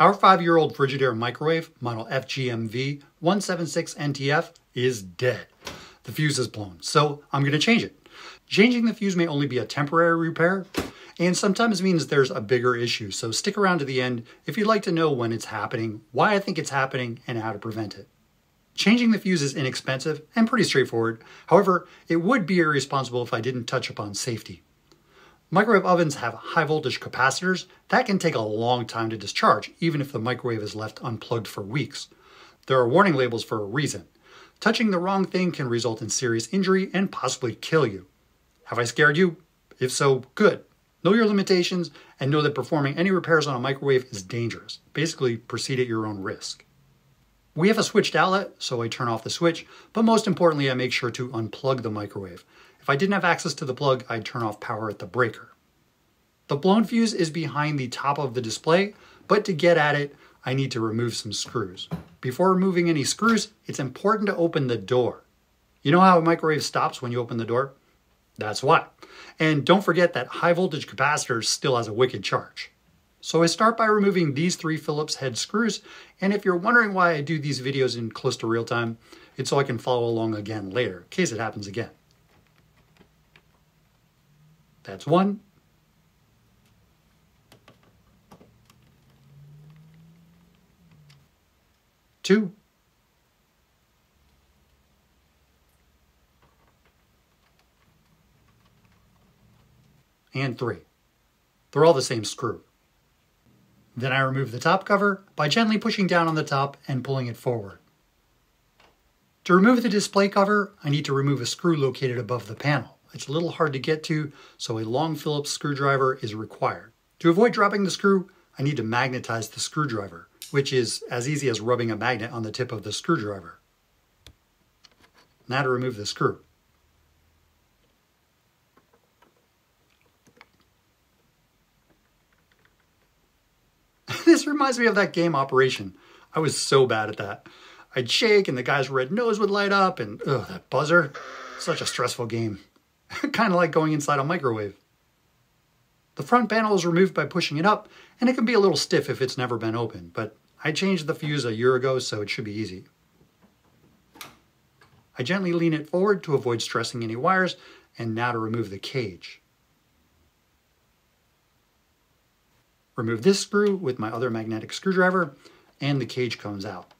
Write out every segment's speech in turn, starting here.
Our five-year-old Frigidaire microwave, model FGMV176NTF, is dead. The fuse is blown, so I'm going to change it. Changing the fuse may only be a temporary repair, and sometimes means there's a bigger issue, so stick around to the end if you'd like to know when it's happening, why I think it's happening, and how to prevent it. Changing the fuse is inexpensive and pretty straightforward. However, it would be irresponsible if I didn't touch upon safety. Microwave ovens have high voltage capacitors that can take a long time to discharge, even if the microwave is left unplugged for weeks. There are warning labels for a reason. Touching the wrong thing can result in serious injury and possibly kill you. Have I scared you? If so, good. Know your limitations and know that performing any repairs on a microwave is dangerous. Basically, proceed at your own risk. We have a switched outlet, so I turn off the switch, but most importantly, I make sure to unplug the microwave. If I didn't have access to the plug, I'd turn off power at the breaker. The blown fuse is behind the top of the display, but to get at it, I need to remove some screws. Before removing any screws, it's important to open the door. You know how a microwave stops when you open the door? That's why. And don't forget that high voltage capacitor still has a wicked charge. So I start by removing these three Phillips head screws, and if you're wondering why I do these videos in close to real time, it's so I can follow along again later, in case it happens again. That's one. Two. And three. They're all the same screw. Then I remove the top cover by gently pushing down on the top and pulling it forward. To remove the display cover, I need to remove a screw located above the panel. It's a little hard to get to, so a long Phillips screwdriver is required. To avoid dropping the screw, I need to magnetize the screwdriver, which is as easy as rubbing a magnet on the tip of the screwdriver. Now to remove the screw. this reminds me of that game Operation. I was so bad at that. I'd shake and the guy's red nose would light up and ugh, that buzzer. Such a stressful game. kind of like going inside a microwave. The front panel is removed by pushing it up, and it can be a little stiff if it's never been opened, but I changed the fuse a year ago, so it should be easy. I gently lean it forward to avoid stressing any wires, and now to remove the cage. Remove this screw with my other magnetic screwdriver, and the cage comes out.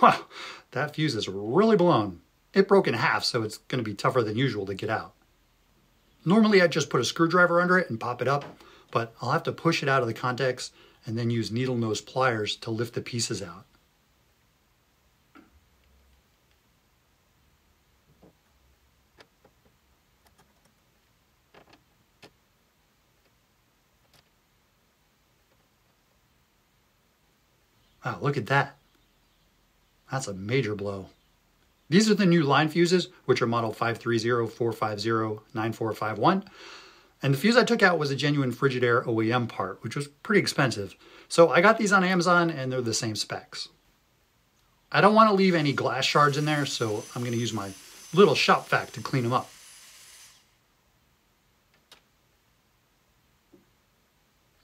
Wow, that fuse is really blown. It broke in half, so it's going to be tougher than usual to get out. Normally I'd just put a screwdriver under it and pop it up, but I'll have to push it out of the contacts and then use needle nose pliers to lift the pieces out. Wow, look at that. That's a major blow. These are the new line fuses, which are model 530-450-9451. And the fuse I took out was a genuine Frigidaire OEM part, which was pretty expensive. So I got these on Amazon and they're the same specs. I don't want to leave any glass shards in there, so I'm going to use my little shop vac to clean them up.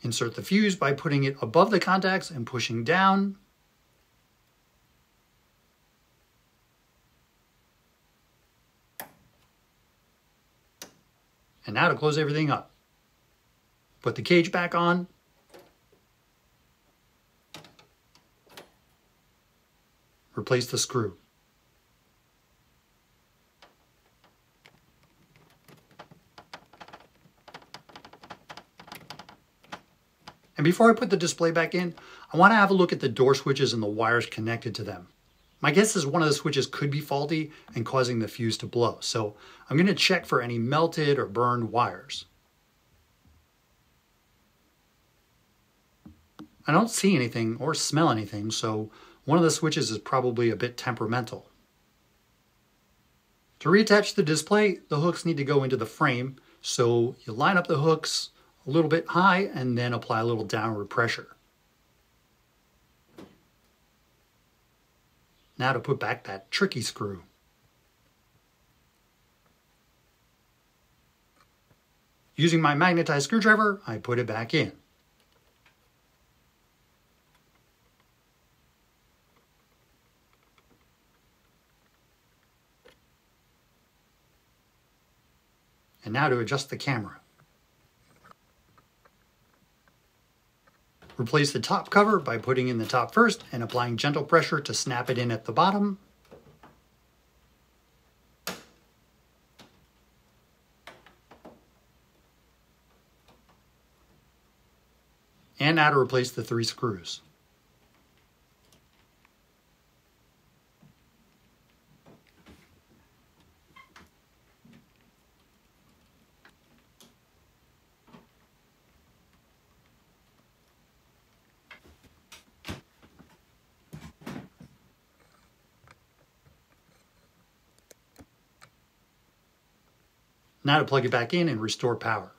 Insert the fuse by putting it above the contacts and pushing down. To close everything up. Put the cage back on. Replace the screw. And before I put the display back in, I want to have a look at the door switches and the wires connected to them. My guess is one of the switches could be faulty and causing the fuse to blow. So I'm going to check for any melted or burned wires. I don't see anything or smell anything, so one of the switches is probably a bit temperamental. To reattach the display, the hooks need to go into the frame, so you line up the hooks a little bit high and then apply a little downward pressure. Now to put back that tricky screw. Using my magnetized screwdriver, I put it back in. And now to adjust the camera. Replace the top cover by putting in the top first and applying gentle pressure to snap it in at the bottom. And now to replace the three screws. Now to plug it back in and restore power.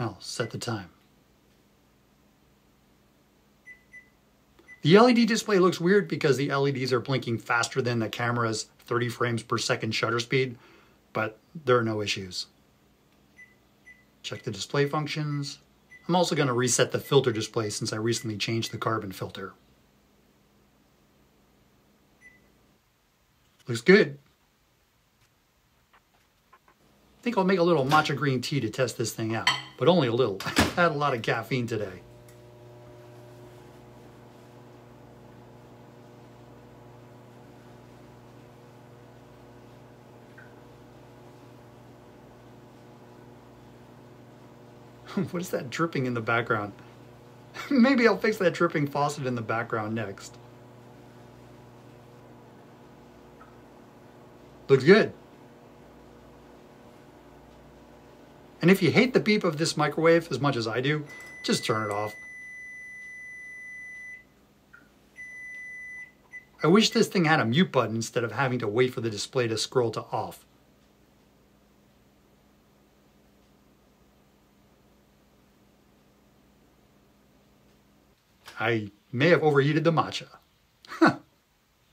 I'll set the time. The LED display looks weird because the LEDs are blinking faster than the camera's 30 frames per second shutter speed, but there are no issues. Check the display functions. I'm also going to reset the filter display since I recently changed the carbon filter. Looks good. I think I'll make a little matcha green tea to test this thing out, but only a little. I had a lot of caffeine today. what is that dripping in the background? Maybe I'll fix that dripping faucet in the background next. Looks good. And if you hate the beep of this microwave as much as I do, just turn it off. I wish this thing had a mute button instead of having to wait for the display to scroll to off. I may have overheated the matcha.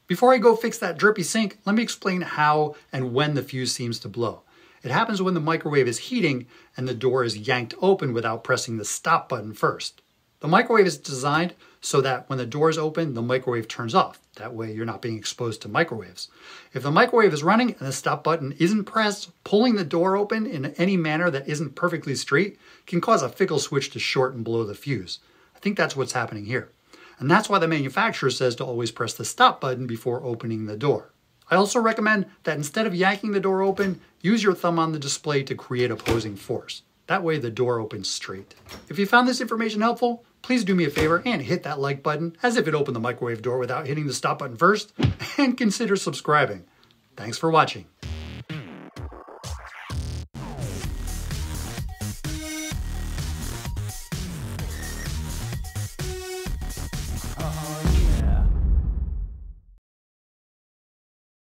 Before I go fix that drippy sink, let me explain how and when the fuse seems to blow. It happens when the microwave is heating and the door is yanked open without pressing the stop button first. The microwave is designed so that when the door is open, the microwave turns off. That way you're not being exposed to microwaves. If the microwave is running and the stop button isn't pressed, pulling the door open in any manner that isn't perfectly straight can cause a fickle switch to short and blow the fuse. I think that's what's happening here. And that's why the manufacturer says to always press the stop button before opening the door. I also recommend that instead of yanking the door open, use your thumb on the display to create opposing force. That way the door opens straight. If you found this information helpful, please do me a favor and hit that like button as if it opened the microwave door without hitting the stop button first, and consider subscribing. Thanks for watching.